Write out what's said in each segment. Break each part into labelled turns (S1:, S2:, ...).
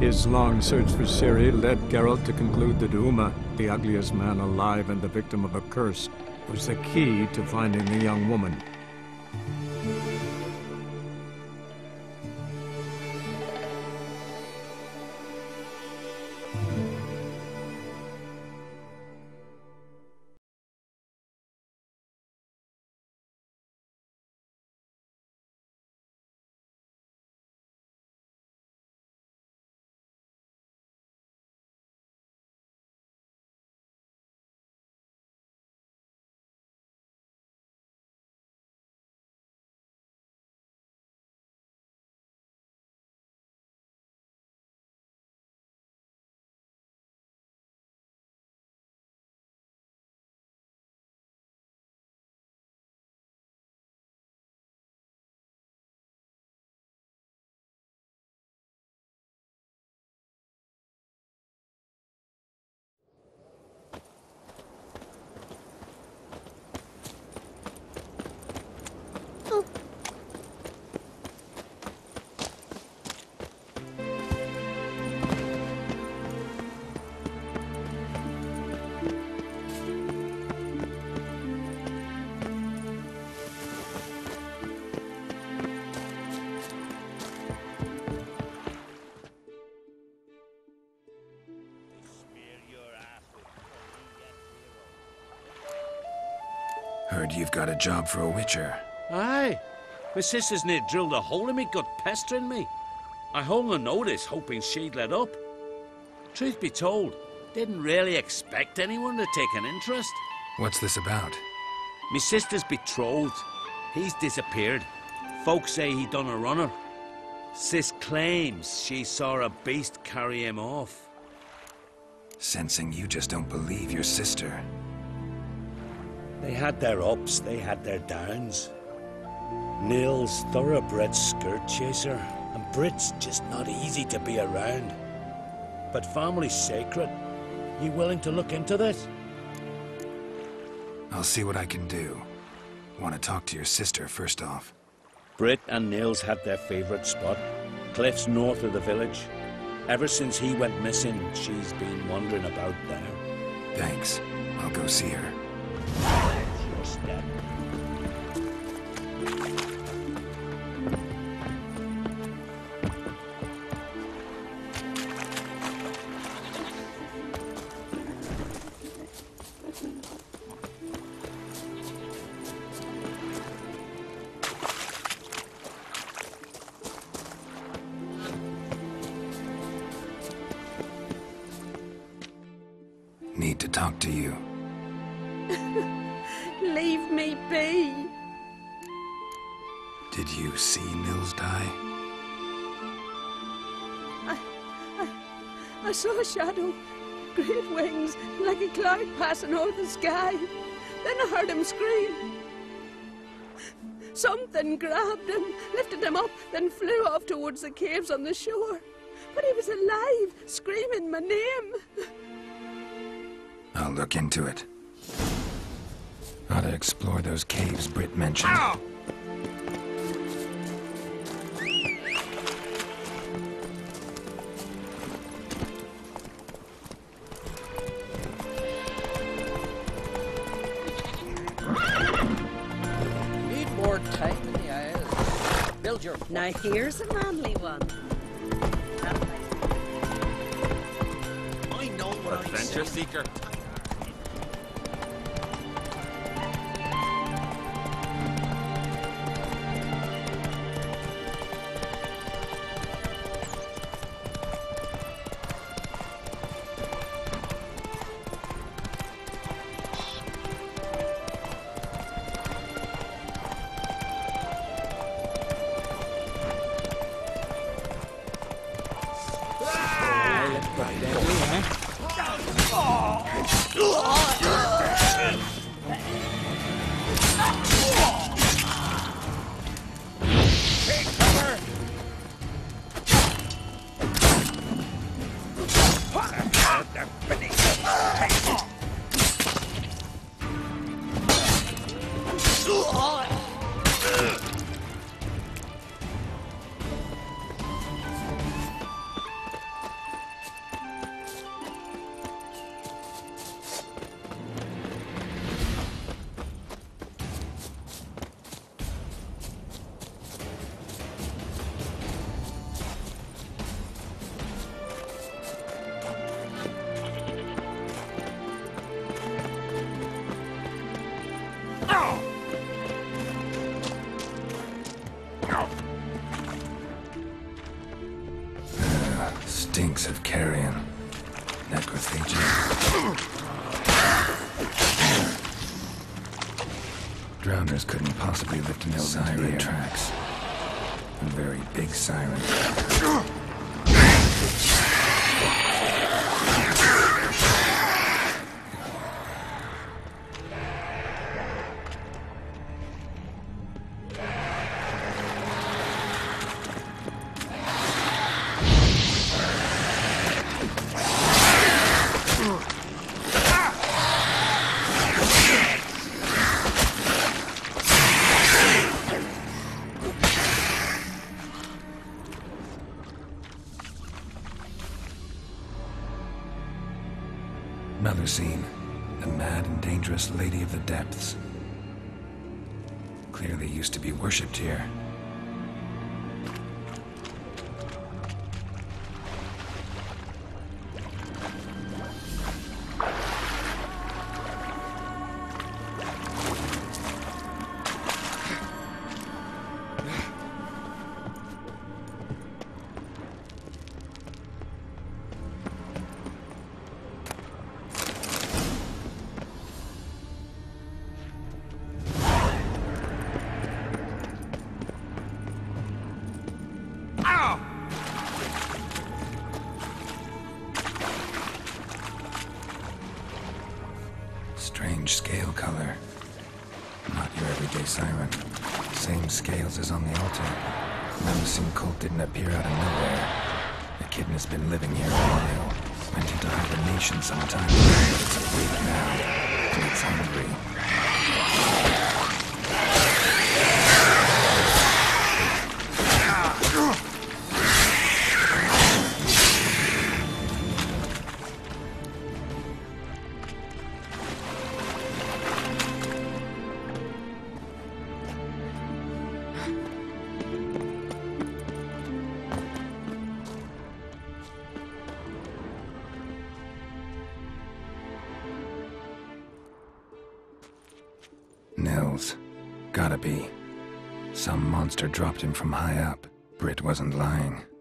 S1: His long search for Ciri led Geralt to conclude that Uma, the ugliest man alive and the victim of a curse, was the key to finding the young woman.
S2: Heard you've got a job for a witcher.
S3: Aye. My sister's near drilled a hole in me gut pestering me. I hung a notice hoping she'd let up. Truth be told, didn't really expect anyone to take an interest.
S2: What's this about?
S3: Me sister's betrothed. He's disappeared. Folks say he done a runner. Sis claims she saw a beast carry him off.
S2: Sensing you just don't believe your sister.
S3: They had their ups, they had their downs. Nils, thoroughbred skirt chaser, and Brit's just not easy to be around. But family's sacred. You willing to look into this?
S2: I'll see what I can do. Want to talk to your sister first off.
S3: Brit and Nils had their favorite spot, cliffs north of the village. Ever since he went missing, she's been wandering about there.
S2: Thanks. I'll go see her.
S3: Step.
S4: A shadow, great wings, like a cloud passing over the sky. Then I heard him scream. Something grabbed him, lifted him up, then flew off towards the caves on the shore. But he was alive, screaming my name.
S2: I'll look into it. Ought to explore those caves Britt mentioned.
S5: Need
S4: Now here's a manly one.
S5: I know what
S6: Adventure seeker.
S2: Very siren. Melusine, the mad and dangerous lady of the depths. Clearly used to be worshipped here. Melusine cult didn't appear out of nowhere. The kitten has been living here a while. Went into hibernation sometime it's awake now. And it's hungry. Monster dropped him from high up. Britt wasn't lying.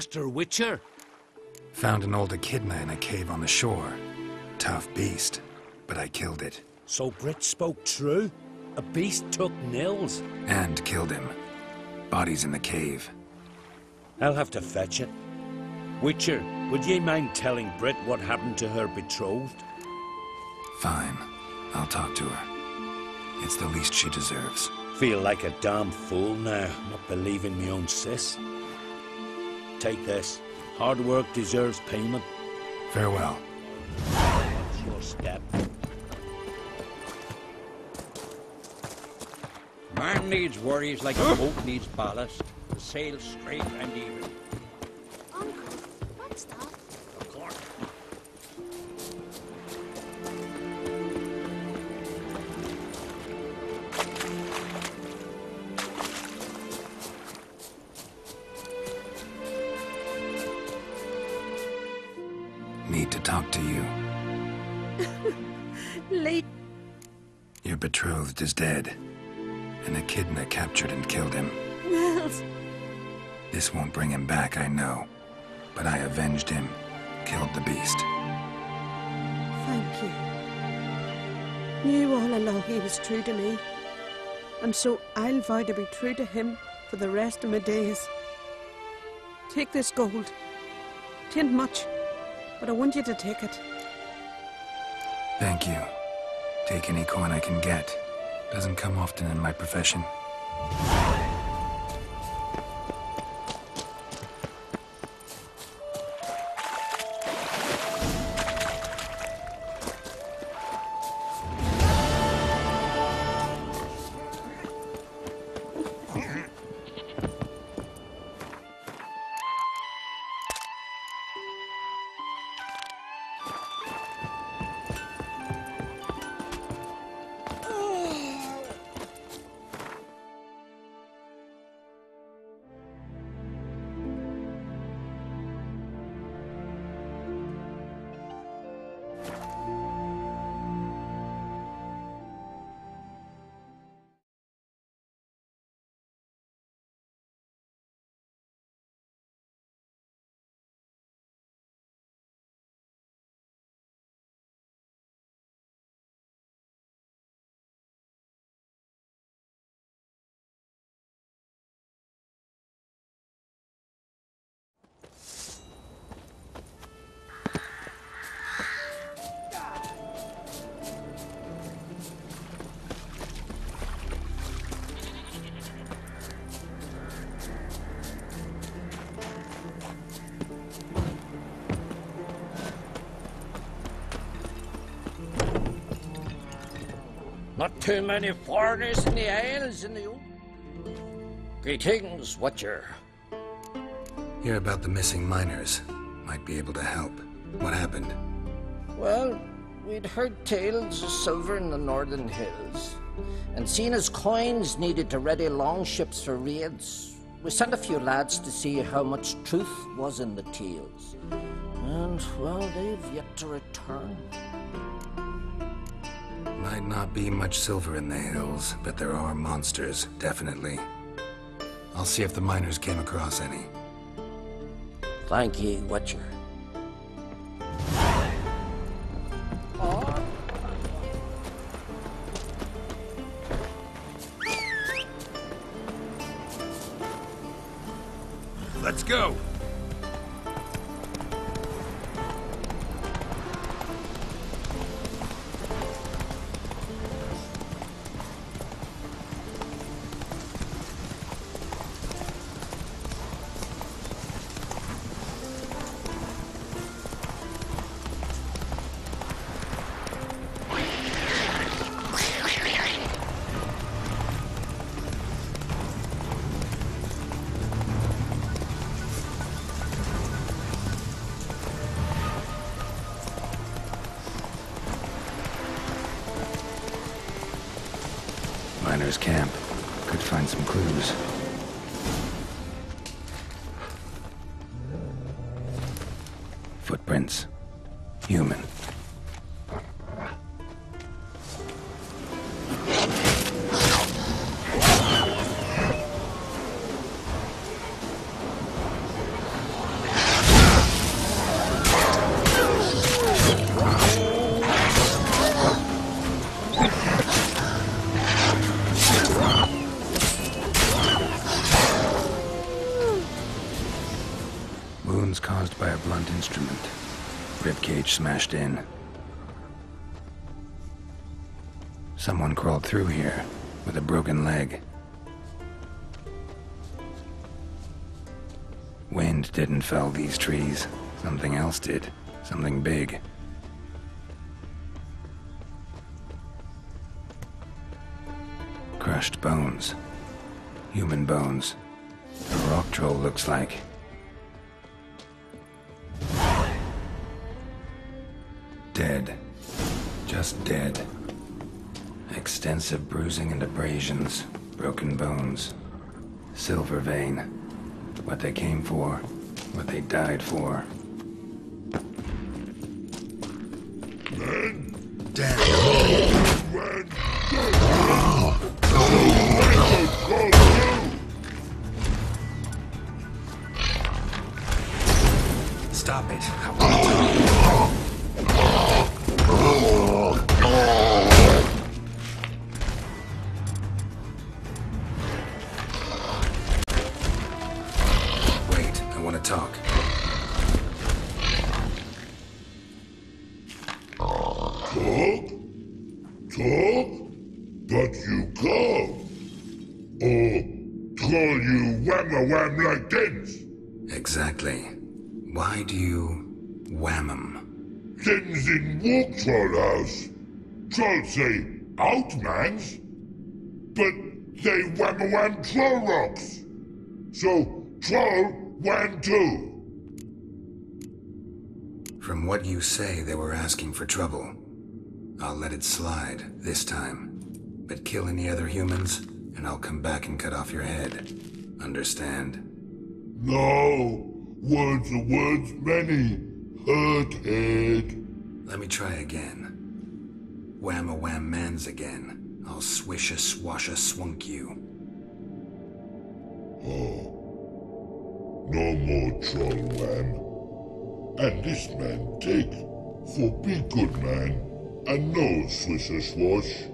S3: Master Witcher?
S2: Found an old echidna in a cave on the shore. Tough beast, but I killed it.
S3: So Britt spoke true? A beast took Nils?
S2: And killed him. Body's in the cave.
S3: I'll have to fetch it. Witcher, would ye mind telling Brit what happened to her betrothed?
S2: Fine. I'll talk to her. It's the least she deserves.
S3: Feel like a damn fool now, not believing me own sis. Take this. Hard work deserves payment.
S2: Farewell.
S3: Watch your step.
S6: Man needs worries like a boat needs ballast. To sail straight and even.
S2: Dead. An echidna captured and killed him.
S4: Nels.
S2: This won't bring him back, I know. But I avenged him. Killed the beast.
S4: Thank you. Knew all along he was true to me. And so I'll vow to be true to him for the rest of my days. Take this gold. Tain't much, but I want you to take it.
S2: Thank you. Take any coin I can get. Doesn't come often in my profession.
S6: Not too many foreigners in the Isles in the old. Greetings, Watcher.
S2: Hear about the missing miners. Might be able to help. What happened?
S5: Well, we'd heard tales of silver in the northern hills, and seen as coins needed to ready longships for raids, we sent a few lads to see how much truth was in the tales. And, well, they've yet to return.
S2: Might not be much silver in the hills, but there are monsters, definitely. I'll see if the miners came across any.
S5: Thank you, Watcher.
S2: Let's go! Footprints. Human. Through here with a broken leg. Wind didn't fell these trees. Something else did. Something big. Crushed bones. Human bones. A rock troll looks like. Dead. Just dead. Extensive bruising and abrasions. Broken bones. Silver vein. What they came for. What they died for. I talk.
S7: Talk? But you can't. Or call you whamma wham like this.
S2: Exactly. Why do you wham 'em?
S7: Things in walk troll house. Trolls say outmans, but they whamma wham troll rocks. So troll wham too.
S2: From what you say, they were asking for trouble. I'll let it slide this time. But kill any other humans, and I'll come back and cut off your head. Understand?
S7: No, words are words many. Hurt head.
S2: Let me try again. Wham a wham mans again. I'll swish a swash a swunk you. Oh.
S7: No more troll wham. And this man take for be good man and no swisher swash.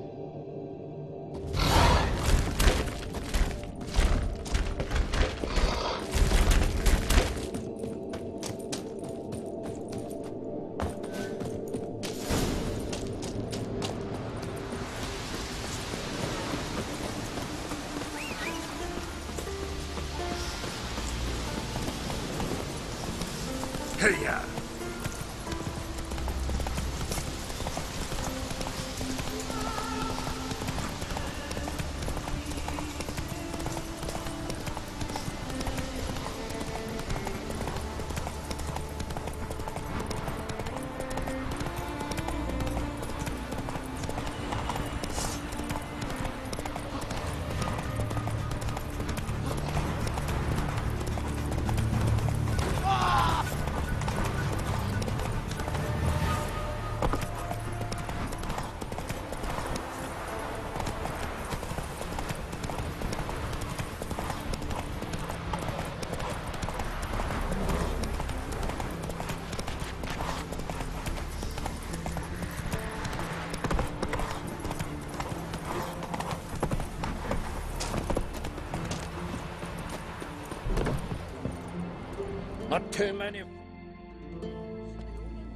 S5: Not too many.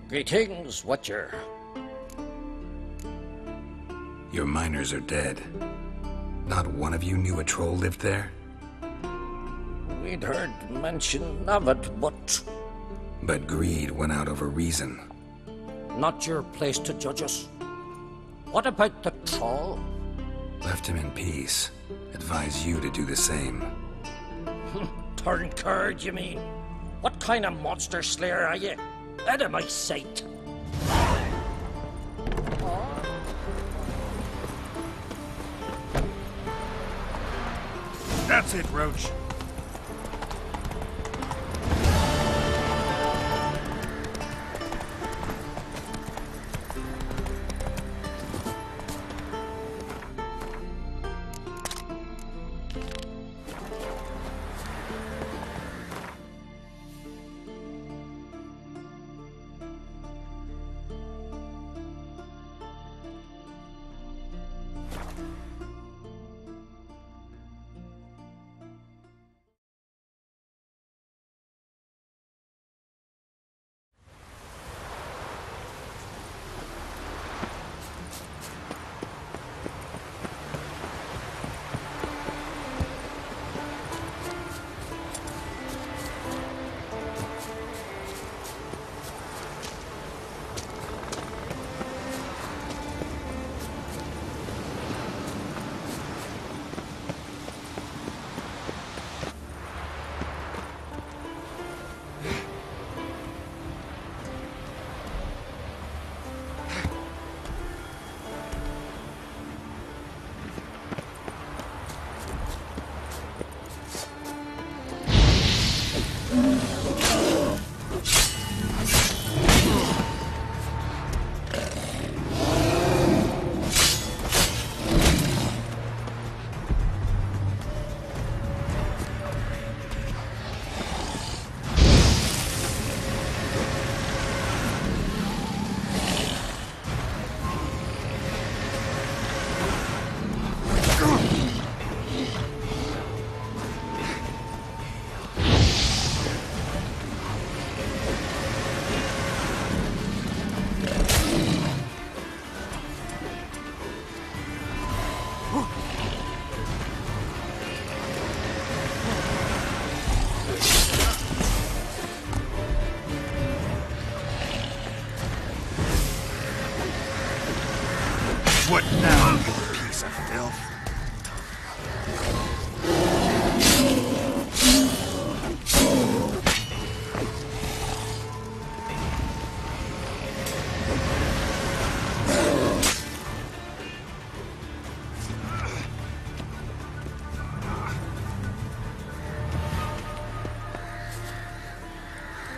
S5: Greetings, Watcher.
S2: Your miners are dead. Not one of you knew a troll lived there?
S5: We'd heard mention of it, but
S2: But greed went out over reason.
S5: not your place to judge us. What about the troll?
S2: Left him in peace. Advise you to do the same.
S5: Turn card, you mean? What kind of monster slayer are you? Out of my sight.
S2: That's it, Roach.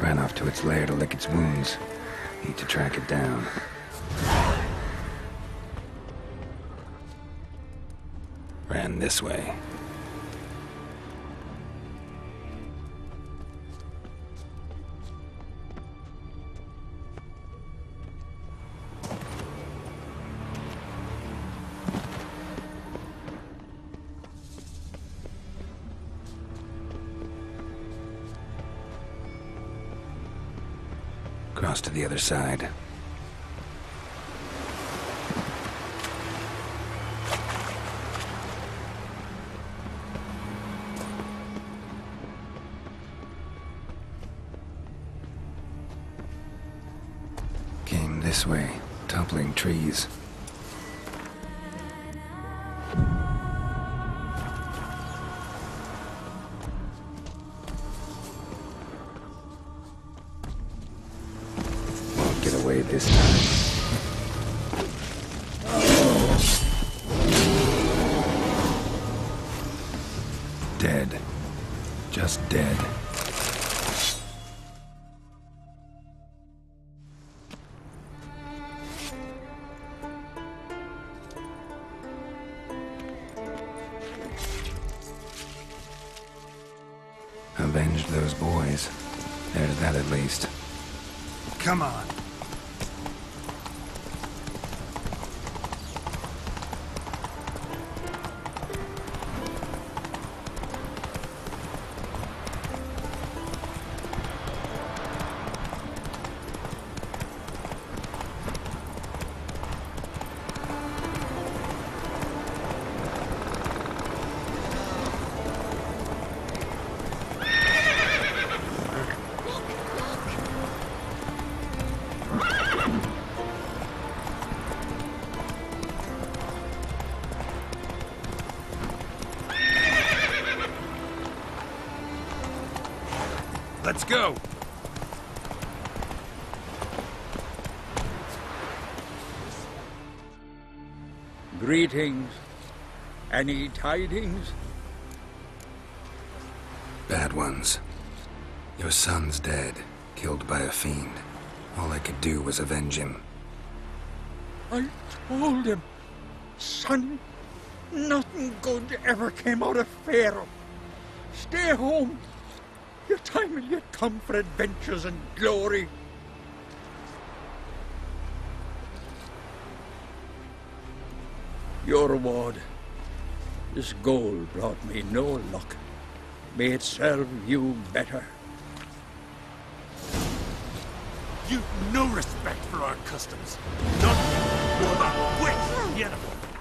S2: Ran off to its lair to lick its wounds. Need to track it down. Ran this way. To the other side. Came this way, toppling trees.
S8: Let's go.
S6: Greetings. Any tidings?
S2: Bad ones. Your son's dead, killed by a fiend. All I could do was avenge him.
S6: I told him, son, nothing good ever came out of Faroe. Stay home. Your time will yet come for adventures and glory. Your reward. This gold brought me no luck. May it serve you better.
S8: You've no respect for our customs. None. You're the witch, Yennefer.